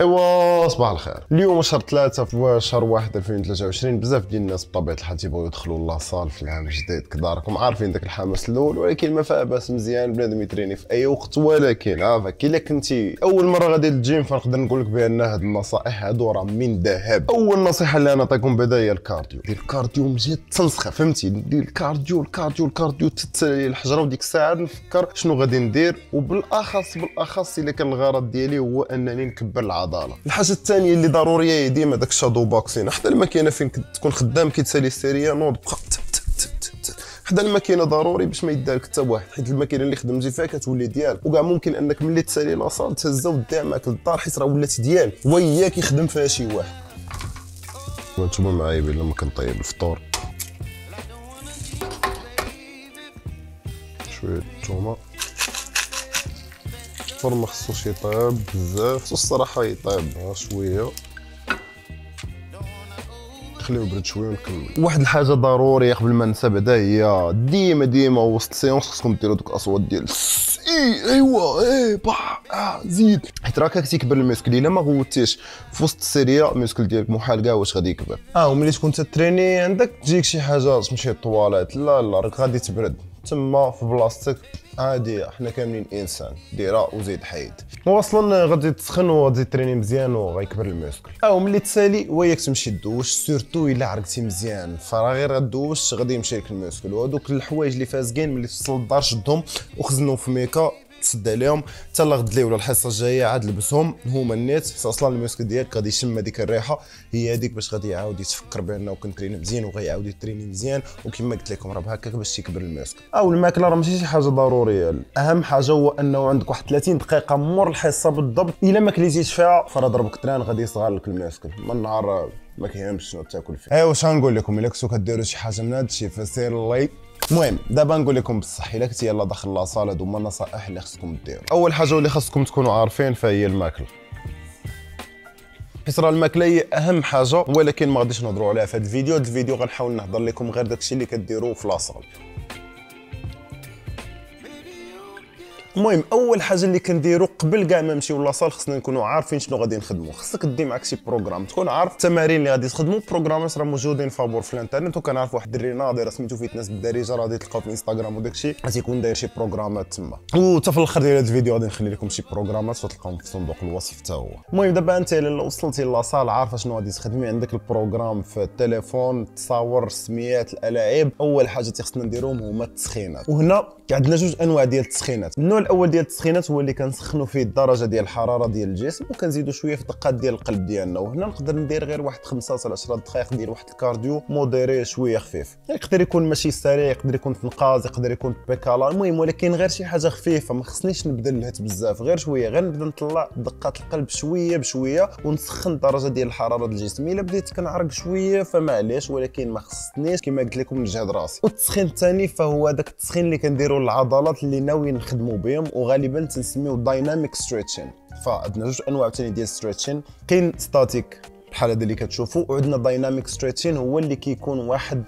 ايوا صباح الخير. اليوم شهر ثلاثة في شهر واحد 2023 بزاف ديال الناس بطبيعة الحال تيبغيو يدخلوا la salle في العام الجديد كذا راكم عارفين داك الحماس الأول ولكن ما فيها باس مزيان بنادم يتريني في أي وقت ولكن عافاك. إلا كنتي أول مرة غادي للجيم فنقدر نقول لك بأن هاد النصائح هادو راه من ذهب. أول نصيحة اللي أنا نعطيكم بداية هي الكارديو. دير الكارديو مزيان تنسخة فهمتي؟ دير الكارديو الكارديو الكارديو الحجرة وديك الساعة نفكر شنو غادي ندير. وبالأخص بالأخص إلا كان الغرض ديالي هو أنني نكبر العضلة. الحاجة الثانية اللي ضروريه هي ديما داك ال shadow boxing حتى الماكينة فين تكون خدام كيتسالي ال série نوض بقى. حدا الماكينة ضروري باش ما يدارك حتى واحد حيت الماكينة اللي خدمتي فيها كتولي ديالك. وكاع ممكن أنك ملي تسالي لاصال تهزها وديها معاك للدار حيت راه ولات ديالك. وياك يخدم فيها شي واحد. وأنتم معايا بلا ما كنطيب الفطور. شوية الثومه الفرن ما خصوش يطيب بزاف خصو الصراحة يطيب شوية. خليه يبرد شوية ونكمل. واحد الحاجة ضروريه قبل ما ننسى بعدا هي ديما ديما وسط ال séance خصكم ديروا دوك الأصوات ديال اي أيوا اي با آه زيد. حيت راك تيكبر ال muscle إلا ما غوتيش في وسط ال série ال muscle ديالك محال كاع واش غادي يكبر. آه وملي تكون تتريني عندك تجيك شي حاجة تمشي للطواليت لا لا راك غادي تبرد. تما في بلاصتك. عادي إحنا كاملين إنسان. ديرها وزيد حيد. واصلا غادي تسخن وغادي تريني مزيان وغيكبر ال muscle أو ملي تسالي وياك تمشي دوش surtout إلا عرقتي مزيان. فراه غير غدوش غادي يمشي لك ال muscle وهذوك الحوايج اللي فازقين ملي توصل للدار شدهم وخزنهم في ميكا. تسد عليهم حتى غد لي ولا الحصة الجاية عاد لبسهم. هما النيت أصلا ال muscle ديالك غادي يشم هذيك الريحة. هي هذيك باش غادي يعاود يتفكر بأنه كنتريني مزيان وغيعاود يتريني مزيان. وكما قلت لكم راه بهكاك باش تيكبر ال muscle أو الماكلة راه ماشي شي حاجة ضرورية. اهم حاجة هو أنه عندك واحد 30 دقيقة مور الحصة بالضبط. إلا ما كليتيش فيها فراه ضربك train غادي يصغر لك ال muscle من النهار ما كيهمش شنو تاكل فيه. أيوا واش غنقول لكم؟ إلا كنتو كديروا شي حاجة من هذا الشيء فدير like المهم دابا نقول لكم بصح إلا كنتي يلا داخل la salle هادو هما النصائح اللي خصكم ديروا أول حاجة واللي خصكم تكونوا عارفين فهي الماكلة. حيت الماكلة هي أهم حاجة ولكن ما غاديش نهضروا عليها في هذا الفيديو. هذا الفيديو غنحاول نهضر لكم غير داكشي اللي كديروه في la salle. المهم أول حاجة اللي كنديرو قبل كاع ما نمشيو la salle خصنا نكونوا عارفين شنو غادي نخدموا خصك دي معك شي programme تكون عارف التمارين اللي غادي تخدموا بروغرامات راه موجودين فابور في الانترنت وكنعرف واحد الدري ناضي سميتو Fitness بالدارجة راه غادي تلقاو في انستغرام وداك الشيء غادي داير شي بروغرامات تما. وحتى في الآخر ديال هذا الفيديو غادي نخلي لكم شي بروغرامات وتلقاوهم في صندوق الوصف حتى هو. المهم دابا انت الا وصلتي la salle عارفة شنو غادي تخدمي. عندك ال programme في التليفون تصاور سميات الالعاب أول حاجة تيخصنا نديروهم هما التسخينات. وهنا عندنا جوج أنواع ديال التسخينات. النوع الأول ديال التسخينات هو اللي كنسخنوا فيه الدرجة ديال الحرارة ديال الجسم وكنزيدوا شوية في دقات ديال القلب ديالنا وهنا نقدر ندير غير واحد 5 حتى 10 دقائق ديال واحد ال cardio modéré شوية خفيف. يقدر يكون ماشي سريع يقدر يكون في نقاز يقدر يكون بيكالا المهم ولكن غير شي حاجة خفيفة ما خصنيش نبدا نلهت بزاف غير شوية غير نبدأ نطلع دقات القلب شوية بشوية ونسخن الدرجه ديال الحرارة ديال الجسم. إلا بديت كنعرق شوية فمعليش ولكن ما خصنيش كما قلت لكم نجهد راسي. والتسخين الثاني فهو داك التسخين اللي كنديروا للعضلات اللي ناويين نخدموا بهم وغالبا تنسميو dynamic stretching فعندنا جوج أنواع ثاني ديال stretching كاين static بحال هذا اللي كتشوفوا وعندنا dynamic stretching هو اللي كيكون واحد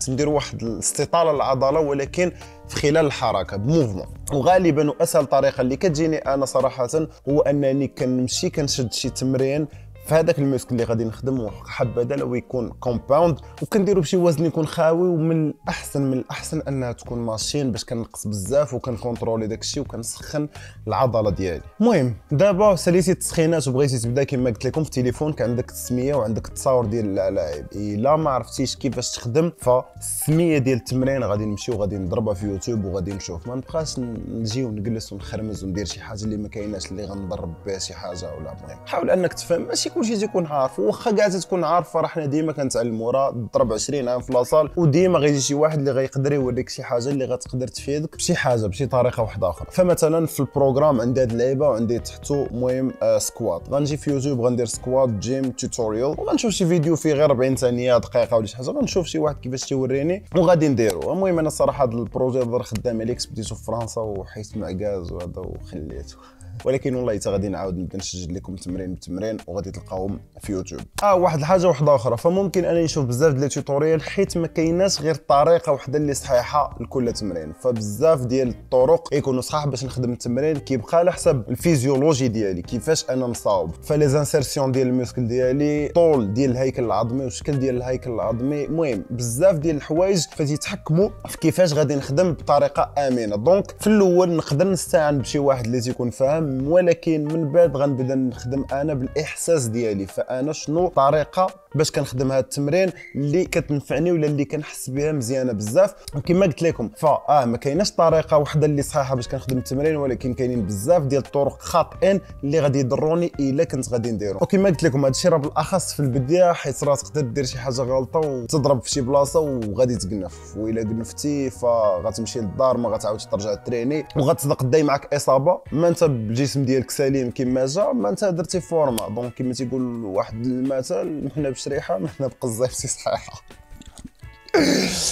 تندير واحد الاستطالة للعضلة ولكن في خلال الحركة ب mouvement وغالبا وأسهل طريقة اللي كتجيني أنا صراحة هو أنني كنمشي كنشد شي تمرين فهذاك ال muscle اللي غادي نخدم حبذا لو يكون compound وكنديرو بشي وزن يكون خاوي ومن الأحسن من الأحسن أنها تكون machine باش كنقص بزاف وكنكونترولي داك الشيء وكنسخن العضلة ديالي. المهم دابا ساليتي التسخينات وبغيتي تبدا كما قلت لكم في التليفون كان عندك التسمية وعندك التصاور ديال الألعاب إلا ما عرفتيش كيفاش تخدم فالسميه ديال التمرين غادي نمشي وغادي نضربها في يوتيوب وغادي نشوف. ما نبقاش نجي ونجلس ونخرمز وندير شي حاجة اللي ما كايناش اللي غنضرب بها شي حاجة ولا المهم. حاول أنك تفهم ماشي كلشي تيكون عارف واخا كاع تكون عارف راه حنا ديما كنتعلموا راه ضرب 20 عام في la salle وديما غيجي شي واحد اللي غيقدر يوريك شي حاجة اللي غتقدر تفيدك بشي حاجة بشي طريقة واحدة آخرى. فمثلا في ال programme عندي هاد اللعيبة وعندي تحتو المهم آه squat غنجي في يوتيوب غندير squat gym tutorial وغنشوف شي فيديو فيه غير 40 ثانية دقيقة ولا شي حاجة غنشوف شي واحد كيفاش تيوريني وغادي نديرو. المهم أنا الصراحه هذا ال projet ضر خدام عليه بديتو في فرنسا وحيت معكاز وهذا وخليته. ولكن والله حتى غادي نعاود نبدأ نسجل لكم تمرين بتمرين وغادي تلقاوهم في يوتيوب. آه واحد الحاجة واحدة أخرى فممكن انني نشوف بزاف ديال ال tutorial حيت ما كايناش غير طريقة وحدة اللي صحيحة لكل تمرين. فبزاف ديال الطرق يكونوا صحاح باش نخدم التمرين كيبقى على حسب الفيزيولوجي ديالي كيفاش أنا مصاوب ف les insertions ديال ال muscle ديالي طول ديال الهيكل العظمي وشكل ديال الهيكل العظمي المهم بزاف ديال الحوايج فتيتحكموا في كيفاش غادي نخدم بطريقة آمنة. donc في الأول نقدر نستعان بشي واحد اللي تيكون فاهم ولكن من بعد غنبدأ نخدم أنا بالإحساس ديالي. فأنا شنو طريقة باش كنخدم هذا التمرين اللي كتنفعني ولا اللي كنحس بها مزيانة بزاف. وكما قلت لكم فاه ما كايناش طريقة وحدة اللي صحيحة باش كنخدم التمرين ولكن كاينين بزاف ديال الطرق خاطئين اللي غادي يضروني إلا كنت غادي نديرهم وكما قلت لكم هذا الشيء راه بالأخص في البداية حيت راه تقدر دير شي حاجة غلطة وتضرب في شي بلاصة وغادي تقنف وإلا قنفتي فغتمشي للدار ما غتعاودش ترجع تريني وغتصدق داي معك إصابة. ما انت بالجسم ديالك سليم كما جا ما انت درتي فورما. donc كما تيقول واحد المثل حنا بشريحة ما حنا بقفيفتي صحيحة.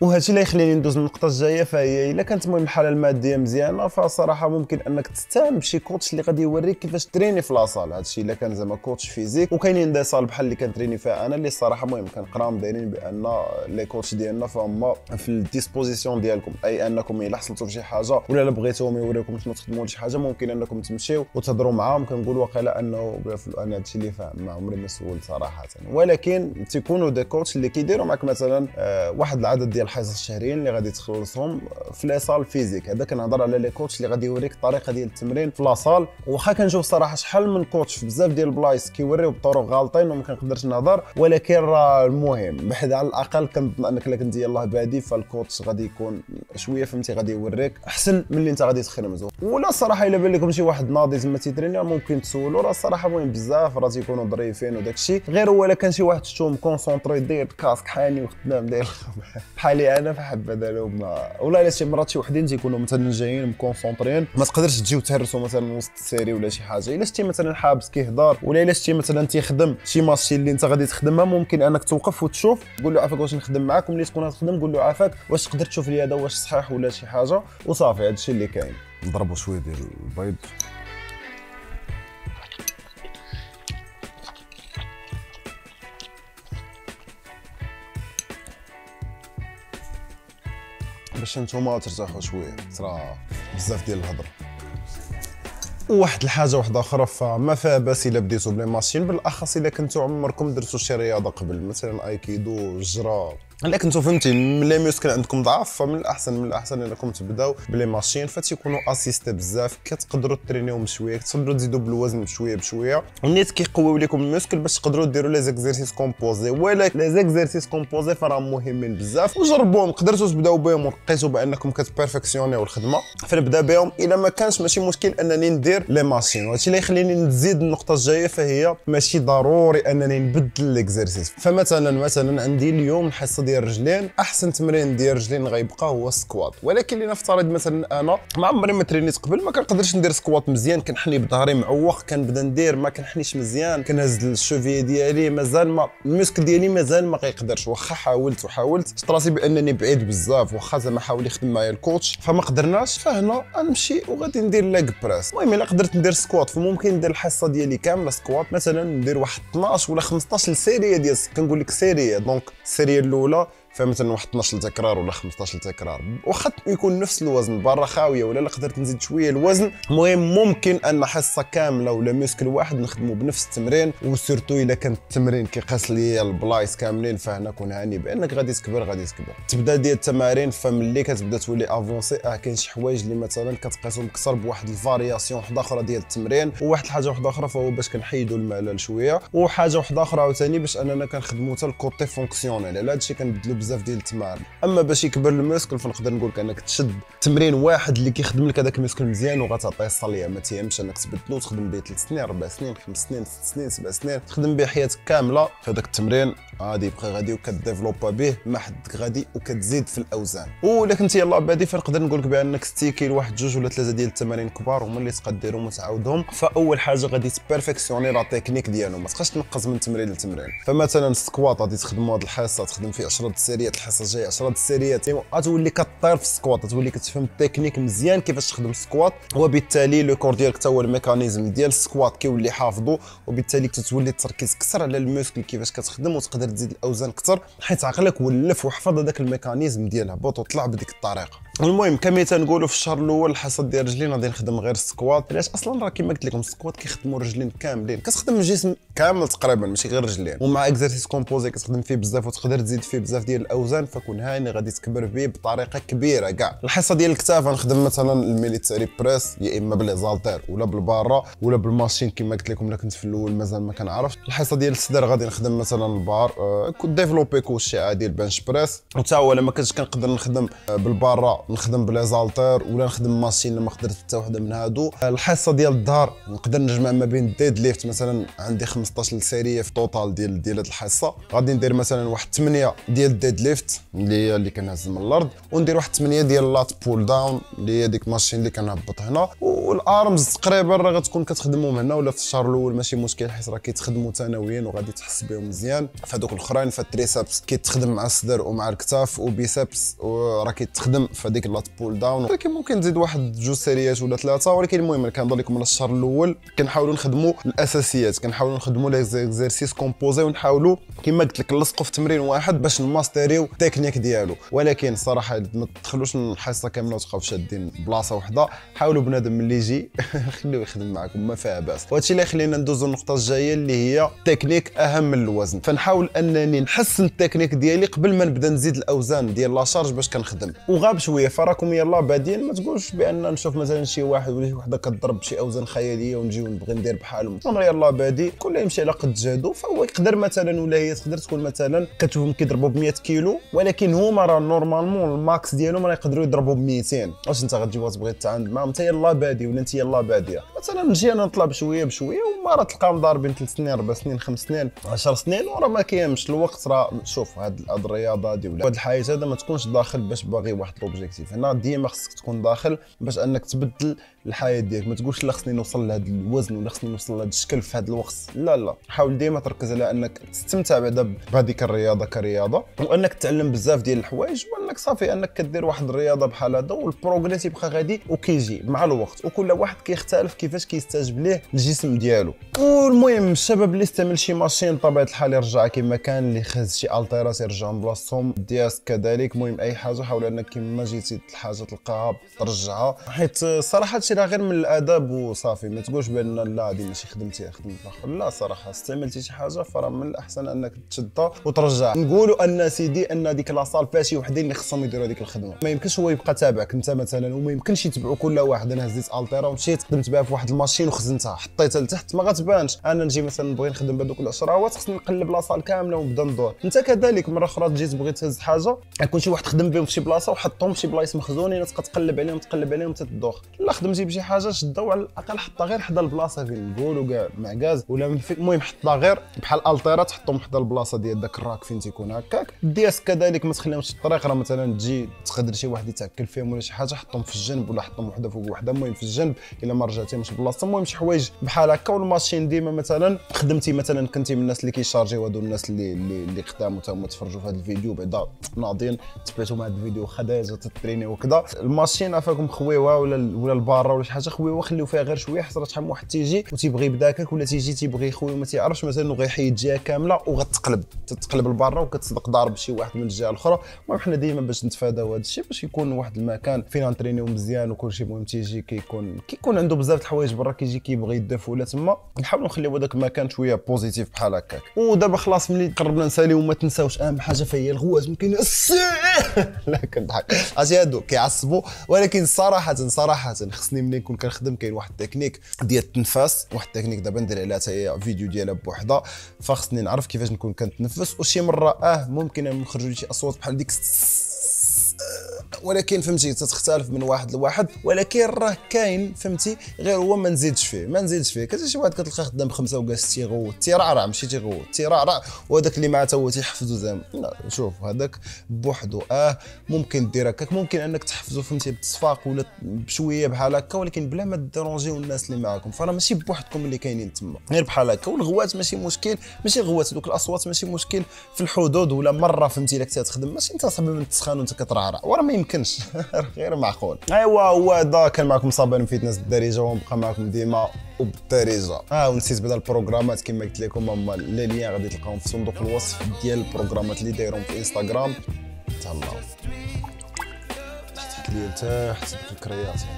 وهادشي اللي يخليني ندوز للنقطة الجاية فهي إلا كانت المهم الحالة المادية مزيانه فصراحة ممكن أنك تستعن بشي coach اللي غادي يوريك كيفاش تريني في la salle. هادشي إلا كان زعما coach physique وكاينين des salles بحال اللي كنتريني فيها أنا اللي الصراحه المهم كنقراهم دايرين بأن les coachs ديالنا فهما في ال disposition ديالكم أي أنكم إلا حصلتوا في شي حاجة ولا إلا بغيتوهم يوريوكم شنو تخدموا لشي حاجة ممكن أنكم تمشيو وتهضروا معاهم. كنقول واقيلا أنه أنا هادشي اللي فاهم ما عمري ما سولت صراحة. ولكن تيكونوا des coachs اللي كيديروا معك مثلا آه واحد العدد ديال الحصص الشهريين اللي غادي تخلصهم في la salle physique هذا كنهضر على les coachs اللي غادي يوريك الطريقة ديال التمرين في la salle. واخا كنشوف صراحة شحال من coach في بزاف ديال البلايص كيوريو بطرق غالطين وما كنقدرش نهضر ولكن راه المهم. بحد على الأقل كنظن أنك إلا كنت يلاه بادي فال coach غادي يكون شوية فهمتي غادي يوريك أحسن من اللي أنت غادي تخرمزو ولا الصراحه إلا بان لكم شي واحد ناضي تما تيتريني ممكن تسولوا راه الصراحه مهم بزاف راه تيكونوا ظريفين وداك الشيء غير هو إلا كان شي واحد شفتو مكونسونطري داير كاسك حاني وخدام داير بحالي أنا فحبذا لهم ولا إلا شي مرات شي وحدين تيكونوا مثلا جايين مكونسونطرين ما تقدرش تجيو تهرسوا مثلا وسط السيري ولا شي حاجة. إلا شتي مثلا حابس كيهضر ولا إلا شتي مثلا تيخدم شي ماشي اللي أنت غادي تخدمها ممكن أنك توقف وتشوف قول له عافاك واش نخدم معاك وملي تكون تخدم قول له عافاك واش تقدر تشوف لي هذا واش صحيح ولا شي حاجة. وصافي هذا الشيء اللي كاين. نضربوا شوية ديال البيض. باش نتوما ترتاحوا شوية. ترى بزاف ديال الهضرة. وواحد الحاجة واحدة أخرى فما فيها باس إلا بديتو ب les machines بالأخص إلا كنتو عمركم درتو شي رياضة قبل مثلا أيكيدو الجرا الا كنتو فهمتي les muscles عندكم ضعاف فمن الأحسن من الأحسن انكم تبداو ب les machines فتيكونوا assistés بزاف كتقدروا ترينيوهم بشوية كتقدروا تزيدوا بالوزن بشوية بشوية. ونيت كيقويو لكم ال muscle باش تقدروا ديروا les exercices composés ولكن les exercices composés فراهم مهمين بزاف. وجربوهم قدرتوا تبداو بهم ولقيتوا بأنكم كتبيرفكسيونيو الخدمة. فنبدأ بهم. إلا ما كانش ماشي مشكل أنني ندير les machines وهادشي اللي يخليني نزيد النقطة الجاية فهي ماشي ضروري أنني نبدل les exercices فمثلا مثلا عندي اليوم الحصه ديال الرجلين أحسن تمرين ديال الرجلين غيبقى هو ال squat ولكن لنفترض مثلا أنا ما عمري ما ترينيت قبل ما كنقدرش ندير squat مزيان كنحني بظهري معوق كنبدأ ندير ما كنحنيش مزيان كنهز الشوفيه ديالي مازال ما ال muscle ديالي مازال ما كيقدرش واخا حاولت وحاولت شفت راسي بأنني بعيد بزاف واخا زعما حاول يخدم معايا ال coach فما قدرناش فهنا غنمشي وغادي ندير leg press المهم إلا قدرت ندير squat فممكن ندير الحصة ديالي كاملة squat مثلا ندير واحد 12 ولا 15 série ديال كنقول لك série. donc ال série الأولى فمثلا واحد 12 تكرار ولا 15 تكرار واخا يكون نفس الوزن barre خاوية ولا لا قدرت نزيد شوية الوزن. المهم ممكن أن حصة كاملة ولا muscle واحد نخدموا بنفس التمرين و surtout إلا كان التمرين كيقاس لي البلايص كاملين فهنا كون هاني بأنك غادي تكبر غادي تكبر. تبدا ديال التمارين فملي كتبدا تولي avancé آه كاين شي حوايج اللي مثلا كتقاسهم أكثر بواحد ال variation واحدة أخرى ديال التمرين. وواحد الحاجة واحدة أخرى فهو باش كنحيدوا الملل شوية. وحاجة واحدة أخرى عاوتاني باش أننا كنخدموا حتى ال côté fonctionnel. على هادشي كنبدلوا بزاف ديال التمارين. أما باش يكبر ال muscle فنقدر نقول لك انك تشد تمرين واحد اللي كيخدم لك هذاك ال muscle مزيان وغتعطيه الصاليه ما تيهمش أنك تبدلو وتخدم به 3 سنين 4 سنين 5 سنين 6 سنين 7 سنين. تخدم به حياتك كاملة. في هذاك التمرين غادي يبقى غادي وكديفلوبا به ما حدك غادي وكتزيد في الأوزان. ولا كنتي يلاه بادي فنقدر نقول لك بأنك stick لواحد جوج ولا ثلاثة ديال التمارين كبار هما اللي تقدر ديرهم وتعاودهم. فأول حاجة غادي تبيرفيكسيوني la technique ديالهم ما تبقاش تنقص من تمرين لتمرين. فمثلا ال squat غادي تخدموا هذه الحصة تخدم فيه 10 السيريات الحصه الجايه 10 السيريات غتولي كطير في ال squat تولي كتفهم التكنيك مزيان كيفاش تخدم ال squat. وبالتالي le corps ديالك حتى هو ال mécanisme ديال ال squat كيولي حافظو وبالتالي كتولي التركيز كثر على ال muscle كيفاش كتخدم وتقدر تزيد الأوزان كثر حيت عقلك ولف وحفظ هذاك ال mécanisme ديال هبط وطلع بديك الطريقة المهم كما تنقولوا في الشهر الأول الحصه ديال رجلين غادي نخدم غير ال squat. علاش أصلا راه كما قلت لكم ال squat كيخدموا رجلين كاملين. كتخدم الجسم كامل تقريبا ماشي غير رجلين. ومع exercice composé كتخدم فيه بزاف وتقدر تزيد فيه بزاف ديال الأوزان فكون هاني غادي تكبر به بطريقة كبيرة كاع. الحصة ديال الكتاف غنخدم مثلا ال military press يا إما ب les haltères ولا بال barre ولا بال machine كما قلت لكم إلا كنت في الأول مازال ما كنعرفش. الحصة ديال الصدر غادي نخدم مثلا ال barre آه développé couché عادي ال bench press. وتا هو ما كنتش كنقدر نخدم آه، بال barre نخدم ب les haltères ولا نخدم machine لما قدرت حتى وحدة من هادو. الحصة ديال الظهر نقدر نجمع ما بين ال deadlift مثلا عندي 15 série في total ديال ديال هاد الحصة. غادي ندير مثلا واحد 8 deadlift اللي هي اللي كنهز من الأرض وندير واحد 8 ديال ال lat pulldown اللي هي ديك machine اللي كنهبط هنا. وال arms تقريبا راه غتكون كتخدمهم هنا ولا في الشهر الأول ماشي مشكل حيت راه كيتخدموا ثانويا وغادي تحس بهم مزيان. فهذوك الأخرين فال triceps كيتخدم مع الصدر ومع الكتاف و biceps راه كيتخدم في هذيك ال lat pulldown ولكن ممكن تزيد واحد جوج séries ولا ثلاثة ولكن المهم كنهضر لكم على الشهر الأول كنحاولوا نخدموا الأساسيات كنحاولوا نخدموا les exercices composés ونحاولوا كما قلت لك نلصقوا في تمرين واحد باش نماستريو التكنيك ديالو. ولكن صراحة ما تدخلوش الحصة كاملة وتبقاو شادين بلاصة وحدة. حاولوا بنادم ملي يجي خليوه يخدم معكم ما فيها باس. وهادشي اللي يخلينا ندوزو النقطة الجاية اللي هي التكنيك أهم من الوزن. فنحاول أنني نحسن التكنيك ديالي قبل ما نبدأ نزيد الأوزان ديال la charge باش كنخدم. وغاب شوية فراكم يلا بادين ما تقولش بأن نشوف مثلا شي واحد ولا شي وحدة كضرب بشي أوزان خيالية ونجي ونبغي ندير بحالهم. أنا يلا بادي كل يمشي على قد جهدو فهو يقدر مثلا ولا هي تقدر تكون مثلا كتشوفهم كيضربوا ب 100 كيلو ولكن هما راه normalement ال max ديالهم راه يقدروا يضربوا ب 200 واش انت غتجي وتبغي تعاند معاهم انت يلا بادي ولا انت يلا بادية. مثلا نجي أنا نطلع بشويه بشوية راه تلقاهم ضاربين ثلاث سنين أربع سنين خمس سنين 10 سنين وراه ما كاينش الوقت راه شوف هاد الرياضة هادي ولا هاد الحياة هذا ما تكونش داخل باش باغي واحد l'objectif هنا ديما خصك تكون داخل باش أنك تبدل الحياة ديالك. ما تقولش لا خصني نوصل لهذا الوزن ولا خصني نوصل لهذا الشكل في هذا الوقت. لا لا. حاول ديما تركز على أنك تستمتع بعدا بهذيك الرياضة كرياضة وأنك تتعلم بزاف ديال الحوايج وأنك صافي أنك كدير واحد الرياضة بحال هذا وال progrès يبقى غادي وكيجي مع الوقت. وكل واحد كيختلف كيفاش كيستجيب ليه الجسم ديالو. والمهم الشباب اللي استعمل شي machine بطبيعة الحال يرجع كما كان اللي هز شي haltères يرجع بلاصتهم disques كذلك. المهم أي حاجة حاول أنك كيما جيتي الحاجة تلقاها ترجعها. حيت صراحة هادشي راه غير من الاداب وصافي. ما تقولش بأن لا هذه ماشي خدمتي خدمت الآخر. لا صراحة استعملتي شي حاجة فراه من الأحسن أنك تشدها وترجع. نقولوا أن سيدي أن ديك la salle فيها شي وحدين اللي خصهم يديروا هذيك الخدمة. ما يمكنش هو يبقى تابعك. أنت مثلا وما يمكنش يتبعوا كل واحد أنا هزيت haltères ومشيت خدمت بها في واحد ال machine وخزنتها حطيتها لتحت ما غتبانش. أنا نجي مثلا نبغي نخدم بهذوك العشراوات خصني نقلب la salle كاملة ونبدا ندور. أنت كذلك مرة أخرى تجي تبغي تهز حاجة يكون شي واحد خدم بهم في شي بلاصة وحطهم في شي بلايص مخزونين تبقى تقلب عليهم تقلب عليهم تتدوخ لا خدمتي بشي حاجة شدها وعلى الأقل حطها غير حدا البلاصة فين نقولوا كاع معكاز ولا المهم حطها غير بحال haltères تحطهم حدا البلاصة ديال داك ال rack فين تيكون هكاك. disques كذلك ما تخليهمش الطريق راه مثلا تجي تقدر شي واحد يتعكل فيهم ولا شي حاجة حطهم في الجنب ولا حطهم وحدة فوق وحدة. المهم في الجنب إلا ما رجعتيهمش بلاصتهم المهم شي حوايج بحال هكا وال machine ديما مثلا خدمتي مثلا كنتي من الناس اللي كيشارجيو هادو الناس اللي اللي, اللي خداموا تا هما تفرجوا في هذا الفيديو بعدا ناضين تبعتوا مع هذا الفيديو خداجه تتريني وكذا ال machine عافاكم خويوها ولا ولا ال barre ولا شي حاجة خويوها خليو فيها غير شوية حيت شحال من واحد تيجي وتيبغي يبدا هكاك ولا تيجي تيبغي يخويها ما تيعرفش مثلا وغيحيد جهة كاملة وغتقلب تتقلب la barre وكتصدق ضارب شي واحد من الجهة الأخرى. المهم حنا ديما باش نتفاداو هذا الشيء باش يكون واحد المكان فين نترينيو مزيان وكل شيء المهم تيجي كيكون كيكون عنده بزاف الحوايج برا كيجي كيبغي يدف ولا تما. نحاولوا نخليو هذاك المكان شوية positif بحال هكاك. ودابا خلاص ملي قربنا نساليو وما تنساوش أهم حاجة فهي الغوات ممكن لا كنضحك. أجي هادو كيعصبوا ولكن صراحة صراحة خصني ملي نكون كنخدم كاين واحد التكنيك ديال التنفس واحد التكنيك دابا ندير عليها حتى فيديو ديالها بوحدها. فخصني نعرف كيفاش نكون كنتنفس. وشي مرة آه ممكن نخرجوا شي أصوات بحال ديك ولكن فهمتي تتختلف من واحد لواحد ولكن راه كاين فهمتي غير هو ما نزيدش فيه ما نزيدش فيه. كتجي شي واحد كتلقى خدام بخمسه وجالس تيغوت تيرعرع ماشي تيغوت تيرعرع وهذاك اللي معاه هو تيحفزو زعما. شوف هذاك بوحدو آه ممكن دير هكاك ممكن أنك تحفزو فهمتي بالتصفاق ولا بشوية بحال هكا ولكن بلا ما ديرونجيو الناس اللي معاكم. فراه ماشي بوحدكم اللي كاينين تما غير بحال هكا. والغوات ماشي مشكل ماشي الغوات دوك الأصوات ماشي مشكل في الحدود ولا مرة فهمتي لك تخدم. ماشي أنت صاحبي من تسخن وأنت كترعرع. وراه ما يمكنش غير معقول. ايوا هو هذا كان معكم صابر fitness بالدارجه ونبقى معكم ديما وبالدارجه آه ونسيت بدا البروغرامات كما قلت لكم هما لي ليان غادي تلقاهم في صندوق الوصف ديال البروغرامات اللي دايرهم في إنستغرام. تهلاو. تحت لي لتحت في الكرياتين.